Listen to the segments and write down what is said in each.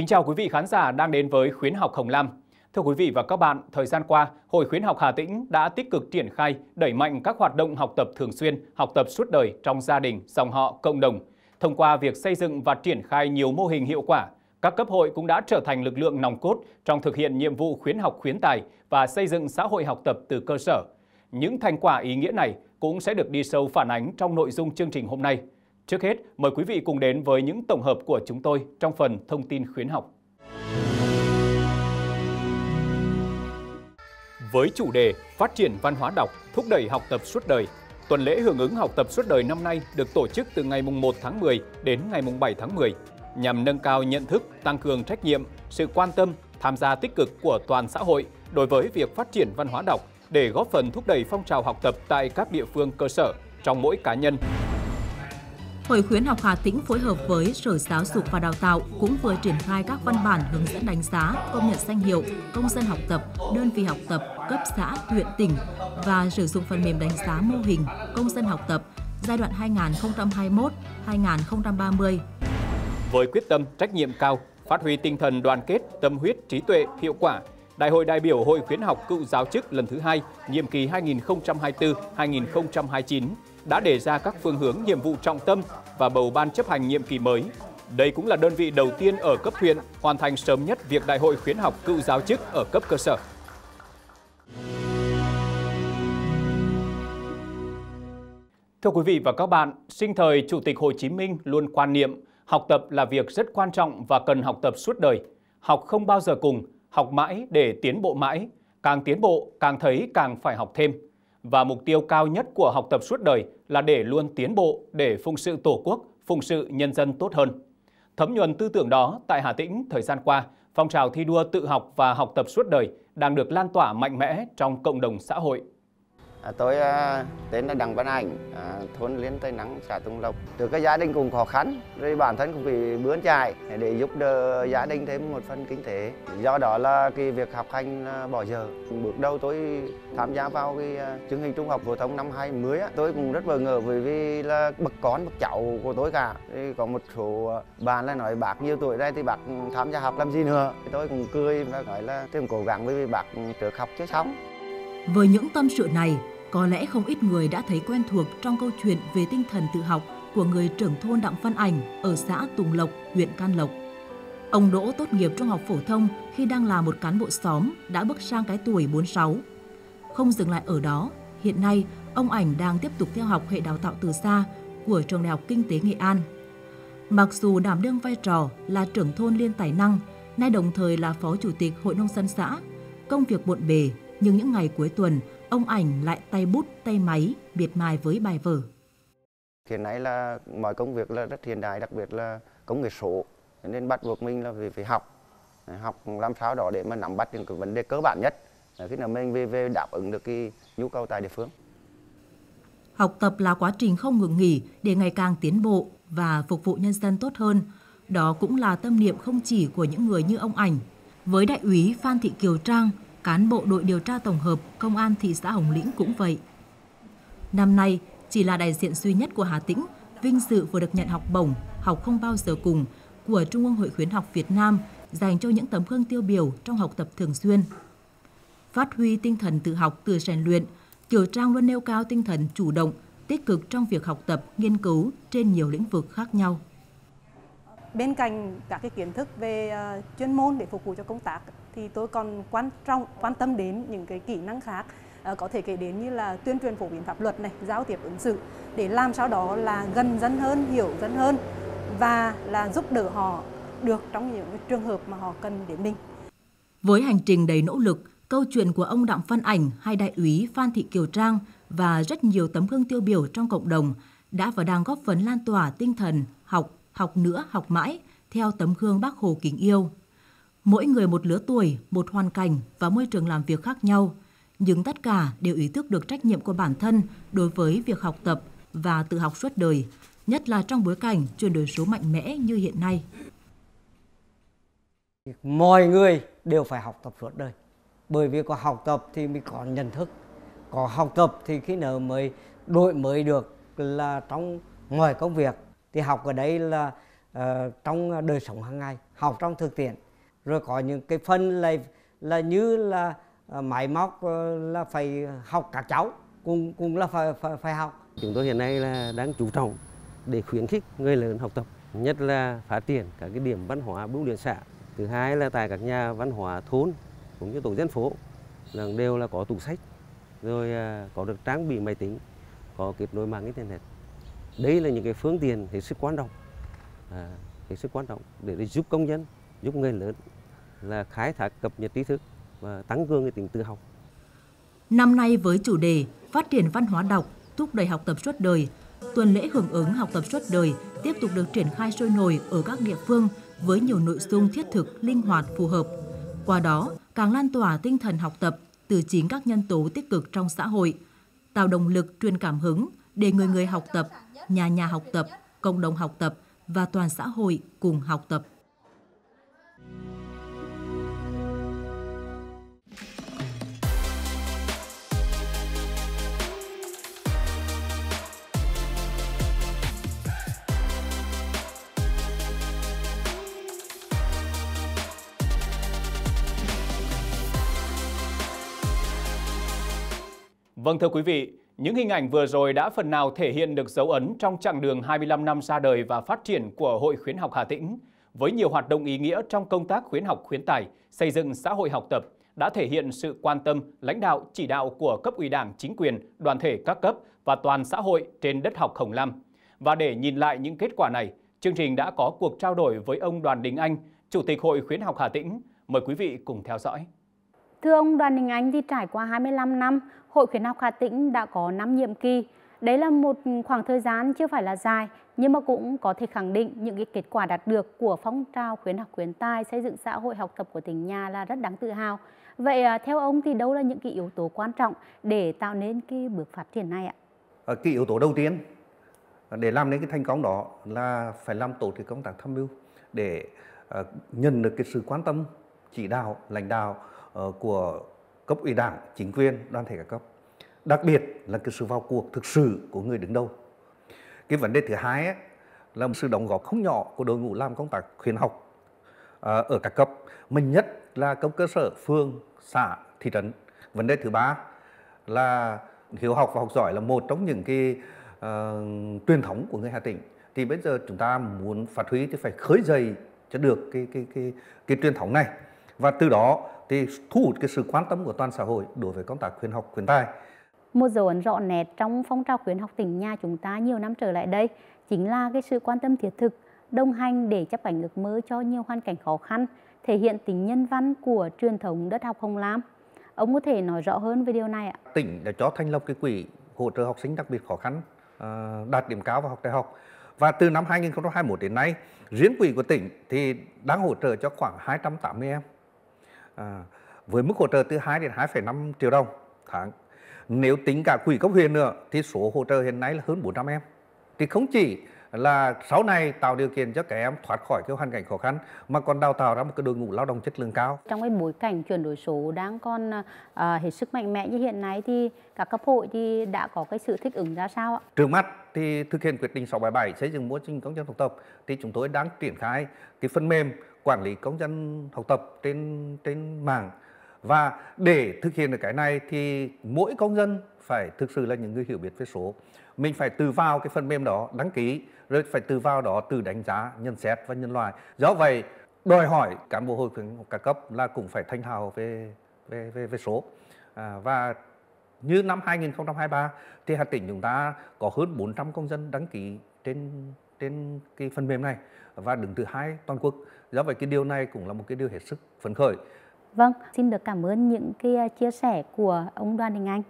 Kính chào quý vị khán giả đang đến với Khuyến học Hồng Lam. Thưa quý vị và các bạn, thời gian qua, Hội Khuyến học Hà Tĩnh đã tích cực triển khai, đẩy mạnh các hoạt động học tập thường xuyên, học tập suốt đời trong gia đình, dòng họ, cộng đồng. Thông qua việc xây dựng và triển khai nhiều mô hình hiệu quả, các cấp hội cũng đã trở thành lực lượng nòng cốt trong thực hiện nhiệm vụ khuyến học khuyến tài và xây dựng xã hội học tập từ cơ sở. Những thành quả ý nghĩa này cũng sẽ được đi sâu phản ánh trong nội dung chương trình hôm nay. Trước hết, mời quý vị cùng đến với những tổng hợp của chúng tôi trong phần thông tin khuyến học. Với chủ đề Phát triển văn hóa đọc, thúc đẩy học tập suốt đời, tuần lễ hưởng ứng học tập suốt đời năm nay được tổ chức từ ngày 1 tháng 10 đến ngày 7 tháng 10 nhằm nâng cao nhận thức, tăng cường trách nhiệm, sự quan tâm, tham gia tích cực của toàn xã hội đối với việc phát triển văn hóa đọc để góp phần thúc đẩy phong trào học tập tại các địa phương cơ sở trong mỗi cá nhân, Hội khuyến học Hà Tĩnh phối hợp với Sở Giáo dục và Đào tạo cũng vừa triển khai các văn bản hướng dẫn đánh giá, công nhận danh hiệu, công dân học tập, đơn vị học tập, cấp xã, huyện, tỉnh và sử dụng phần mềm đánh giá mô hình công dân học tập giai đoạn 2021-2030. Với quyết tâm, trách nhiệm cao, phát huy tinh thần đoàn kết, tâm huyết, trí tuệ, hiệu quả, Đại hội đại biểu Hội khuyến học cựu giáo chức lần thứ hai, nhiệm kỳ 2024-2029 đã đề ra các phương hướng nhiệm vụ trọng tâm và bầu ban chấp hành nhiệm kỳ mới. Đây cũng là đơn vị đầu tiên ở cấp huyện hoàn thành sớm nhất việc đại hội khuyến học cựu giáo chức ở cấp cơ sở. Thưa quý vị và các bạn, sinh thời Chủ tịch Hồ Chí Minh luôn quan niệm học tập là việc rất quan trọng và cần học tập suốt đời. Học không bao giờ cùng, học mãi để tiến bộ mãi. Càng tiến bộ, càng thấy càng phải học thêm và mục tiêu cao nhất của học tập suốt đời là để luôn tiến bộ để phụng sự Tổ quốc, phụng sự nhân dân tốt hơn. Thấm nhuần tư tưởng đó tại Hà Tĩnh thời gian qua, phong trào thi đua tự học và học tập suốt đời đang được lan tỏa mạnh mẽ trong cộng đồng xã hội. À, tôi à, tên là Đặng Văn ảnh à, thôn Liên Tây Nắng, xã Tùng Lộc. Từ cái gia đình cũng khó khăn, rồi bản thân cũng bị bướn chạy để giúp đỡ gia đình thêm một phần kinh tế. Do đó là cái việc học hành à, bỏ giờ. Bước đầu tôi tham gia vào cái à, chương trình trung học phổ thông năm 20 á, tôi cũng rất bất ngờ bởi vì là bậc con, bậc cháu của tôi cả. Thì có một số à, bạn là nói bác nhiều tuổi đây thì bác tham gia học làm gì nữa. Thì tôi cũng cười và nói là tôi cũng cố gắng bởi vì bác trước học chưa xong. Với những tâm sự này, có lẽ không ít người đã thấy quen thuộc trong câu chuyện về tinh thần tự học của người trưởng thôn Đặng Văn Ảnh ở xã Tùng Lộc, huyện Can Lộc. Ông Đỗ tốt nghiệp trung học phổ thông khi đang là một cán bộ xóm đã bước sang cái tuổi 46. Không dừng lại ở đó, hiện nay ông Ảnh đang tiếp tục theo học hệ đào tạo từ xa của Trường Đại học Kinh tế Nghệ An. Mặc dù đảm đương vai trò là trưởng thôn liên tài năng, nay đồng thời là phó chủ tịch hội nông dân xã, công việc bộn bề, nhưng những ngày cuối tuần ông ảnh lại tay bút tay máy miệt mài với bài vở. Hiện nay là mọi công việc là rất hiện đại, đặc biệt là công nghệ số, nên bắt buộc mình là phải, phải học, học làm sao đó để mà nắm bắt những cái vấn đề cơ bản nhất khi nào mình về, về đáp ứng được cái nhu cầu tại địa phương. Học tập là quá trình không ngừng nghỉ để ngày càng tiến bộ và phục vụ nhân dân tốt hơn. Đó cũng là tâm niệm không chỉ của những người như ông ảnh. Với đại úy Phan Thị Kiều Trang, cán bộ đội điều tra tổng hợp Công an thị xã Hồng Lĩnh cũng vậy. Năm nay, chỉ là đại diện duy nhất của Hà Tĩnh, vinh dự vừa được nhận học bổng Học không bao giờ cùng của Trung ương Hội khuyến học Việt Nam dành cho những tấm gương tiêu biểu trong học tập thường xuyên. Phát huy tinh thần tự học, tự rèn luyện, Kiều Trang luôn nêu cao tinh thần chủ động, tích cực trong việc học tập, nghiên cứu trên nhiều lĩnh vực khác nhau. Bên cạnh các cái kiến thức về uh, chuyên môn để phục vụ cho công tác thì tôi còn quan trọng quan tâm đến những cái kỹ năng khác uh, có thể kể đến như là tuyên truyền phổ biến pháp luật này, giao tiếp ứng xử để làm sao đó là gần dân hơn, hiểu dân hơn và là giúp đỡ họ được trong những trường hợp mà họ cần đến mình. Với hành trình đầy nỗ lực, câu chuyện của ông Đặng Văn Ảnh hay đại úy Phan Thị Kiều Trang và rất nhiều tấm gương tiêu biểu trong cộng đồng đã và đang góp phần lan tỏa tinh thần học, học nữa, học mãi theo tấm gương bác Hồ kính yêu. Mỗi người một lứa tuổi, một hoàn cảnh và môi trường làm việc khác nhau, nhưng tất cả đều ý thức được trách nhiệm của bản thân đối với việc học tập và tự học suốt đời, nhất là trong bối cảnh chuyển đổi số mạnh mẽ như hiện nay. Mọi người đều phải học tập suốt đời. Bởi vì có học tập thì mới có nhận thức. Có học tập thì khi nào mới đổi mới được là trong mọi công việc. Thì học ở đây là uh, trong đời sống hàng ngày học trong thực tiễn. Rồi có những cái phần là là như là uh, máy móc uh, là phải học các cháu cùng cùng là phải phải, phải học. Chúng tôi hiện nay là đang chú trọng để khuyến khích người lớn học tập nhất là phát triển các cái điểm văn hóa bưu điện xã. Thứ hai là tại các nhà văn hóa thôn cũng như tổ dân phố là đều là có tủ sách rồi à, có được trang bị máy tính có kết nối mạng internet đấy là những cái phương tiện hết sức quan trọng à, hết sức quan trọng để để giúp công nhân, giúp người lớn là khai thác cập nhật trí thức và tăng cường cái tính tự học Năm nay với chủ đề Phát triển văn hóa đọc, thúc đẩy học tập suốt đời, tuần lễ hưởng ứng học tập suốt đời tiếp tục được triển khai sôi nổi ở các địa phương với nhiều nội dung thiết thực, linh hoạt, phù hợp. Qua đó, càng lan tỏa tinh thần học tập từ chính các nhân tố tích cực trong xã hội, tạo động lực truyền cảm hứng để người người học tập, nhà nhà học tập, cộng đồng học tập và toàn xã hội cùng học tập. Vâng thưa quý vị, những hình ảnh vừa rồi đã phần nào thể hiện được dấu ấn trong chặng đường 25 năm ra đời và phát triển của Hội Khuyến học Hà Tĩnh. Với nhiều hoạt động ý nghĩa trong công tác khuyến học khuyến tài, xây dựng xã hội học tập, đã thể hiện sự quan tâm, lãnh đạo, chỉ đạo của cấp ủy đảng, chính quyền, đoàn thể các cấp và toàn xã hội trên đất học Khổng Lam. Và để nhìn lại những kết quả này, chương trình đã có cuộc trao đổi với ông Đoàn Đình Anh, Chủ tịch Hội Khuyến học Hà Tĩnh. Mời quý vị cùng theo dõi. Thưa ông Đoàn Đình Ánh thì trải qua 25 năm, Hội khuyến học Hà Tĩnh đã có 5 nhiệm kỳ. Đấy là một khoảng thời gian chưa phải là dài, nhưng mà cũng có thể khẳng định những cái kết quả đạt được của phong trào khuyến học khuyến tài xây dựng xã hội học tập của tỉnh nhà là rất đáng tự hào. Vậy à, theo ông thì đâu là những cái yếu tố quan trọng để tạo nên cái bước phát triển này ạ? À, cái yếu tố đầu tiên để làm nên cái thành công đó là phải làm tốt cái công tác tham mưu để à, nhận được cái sự quan tâm chỉ đạo lãnh đạo Ờ, của cấp ủy đảng, chính quyền, đoàn thể các cấp. Đặc biệt là cái sự vào cuộc thực sự của người đứng đầu. Cái vấn đề thứ hai ấy, là một sự đóng góp không nhỏ của đội ngũ làm công tác khuyến học ờ, ở các cấp, mình nhất là cấp cơ sở, phường, xã, thị trấn. Vấn đề thứ ba là hiếu học và học giỏi là một trong những cái uh, truyền thống của người Hà Tĩnh. Thì bây giờ chúng ta muốn phát huy thì phải khơi dậy cho được cái cái cái cái truyền thống này và từ đó thì thu hút cái sự quan tâm của toàn xã hội đối với công tác khuyến học khuyến tài. Một dấu ấn rõ nét trong phong trào khuyến học tỉnh nhà chúng ta nhiều năm trở lại đây chính là cái sự quan tâm thiết thực, đồng hành để chấp cánh ước mơ cho nhiều hoàn cảnh khó khăn, thể hiện tính nhân văn của truyền thống đất học Hồng Lam. Ông có thể nói rõ hơn về điều này ạ? Tỉnh đã cho thành lập cái quỹ hỗ trợ học sinh đặc biệt khó khăn, ờ, đạt điểm cao vào học đại học. Và từ năm 2021 đến nay, riêng quỹ của tỉnh thì đang hỗ trợ cho khoảng 280 em à, với mức hỗ trợ từ 2 đến 2,5 triệu đồng tháng. Nếu tính cả quỹ cấp huyện nữa thì số hỗ trợ hiện nay là hơn 400 em. Thì không chỉ là sau này tạo điều kiện cho các em thoát khỏi cái hoàn cảnh khó khăn mà còn đào tạo ra một cái đội ngũ lao động chất lượng cao. Trong cái bối cảnh chuyển đổi số đang còn uh, hết sức mạnh mẽ như hiện nay thì các cấp hội thì đã có cái sự thích ứng ra sao ạ? Trước mắt thì thực hiện quyết định 677 xây dựng mô hình công dân học tập thì chúng tôi đang triển khai cái phần mềm quản lý công dân học tập trên trên mạng và để thực hiện được cái này thì mỗi công dân phải thực sự là những người hiểu biết về số mình phải từ vào cái phần mềm đó đăng ký rồi phải từ vào đó từ đánh giá nhận xét và nhân loại do vậy đòi hỏi cán bộ hội khuyến cả cấp là cũng phải thanh hào về về về, về số à, và như năm 2023 thì Hà Tĩnh chúng ta có hơn 400 công dân đăng ký trên trên cái phần mềm này và đứng thứ hai toàn quốc. Do vậy cái điều này cũng là một cái điều hết sức phấn khởi. Vâng, xin được cảm ơn những cái à, chia sẻ của ông Đoàn Đình Anh.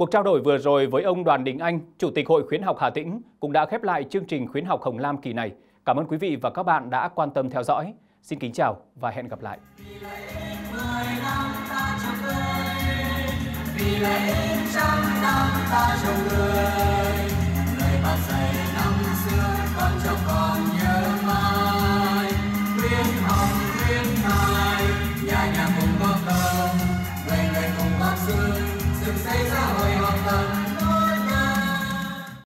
Cuộc trao đổi vừa rồi với ông Đoàn Đình Anh, Chủ tịch Hội Khuyến học Hà Tĩnh cũng đã khép lại chương trình Khuyến học Hồng Lam kỳ này. Cảm ơn quý vị và các bạn đã quan tâm theo dõi. Xin kính chào và hẹn gặp lại. Vì lẽ trăm năm ta trồng người